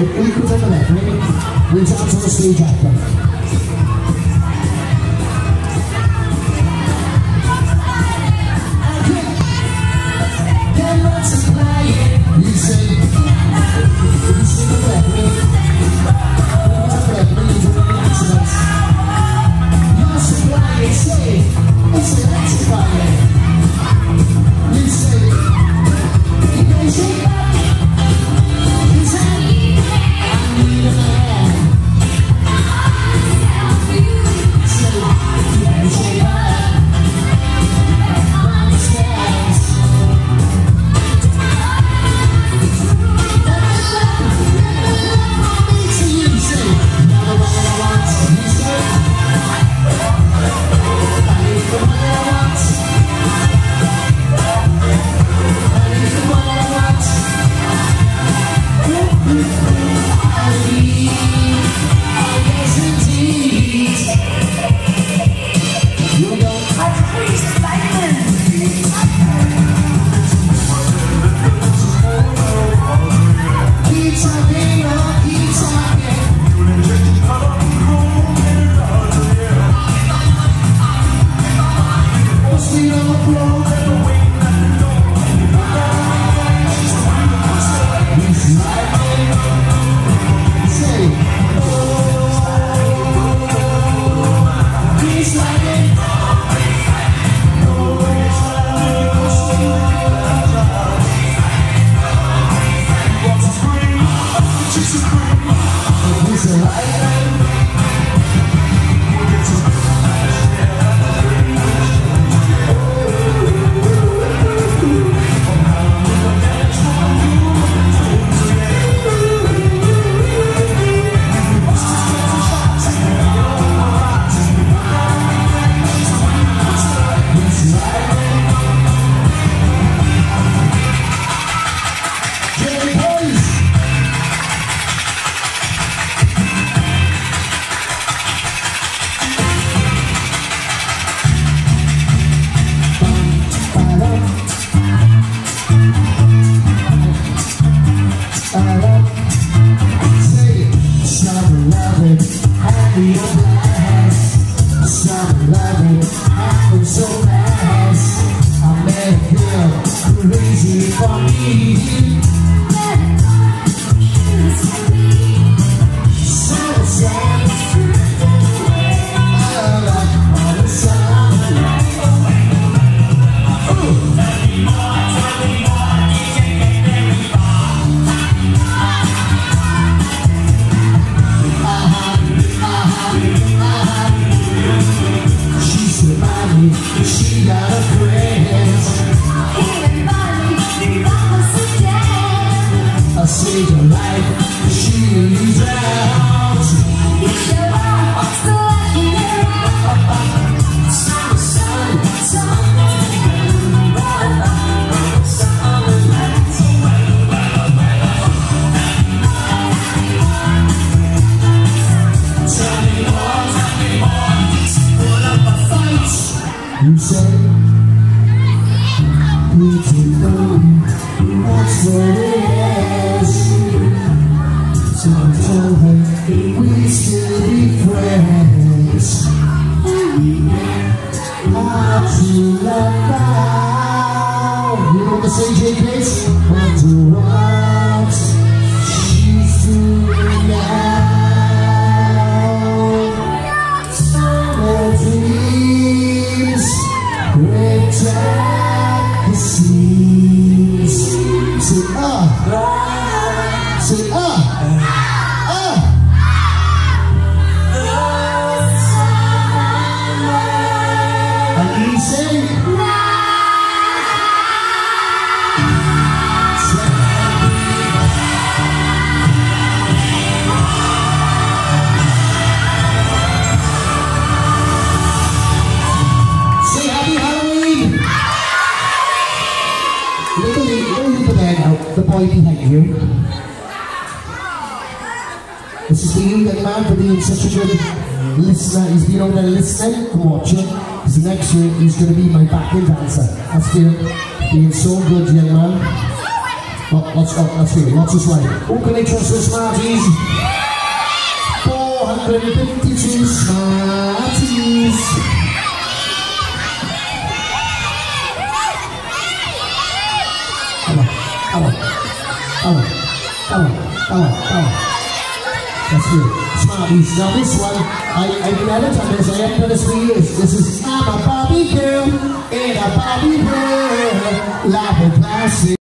If we could over there, right? We'll I saved her life, she drowned. You say, know that's what it is. So I told her we still be friends. How to love now? You know the same JKs? Wonder what behind you. This is to you, young man, for being such a good listener. He's been over there listening and watching. Because next year he's going to be my backing dancer. That's good. Being so good, young man. Let's, oh, let's hear it. Lots of sway. Who can they trust with Smarties? 452 Smarties. That's good. Smarties. Now this one, I, I've never done this. I haven't done this for years. This is I'm a Barbie girl in a Barbie world, like a plastic.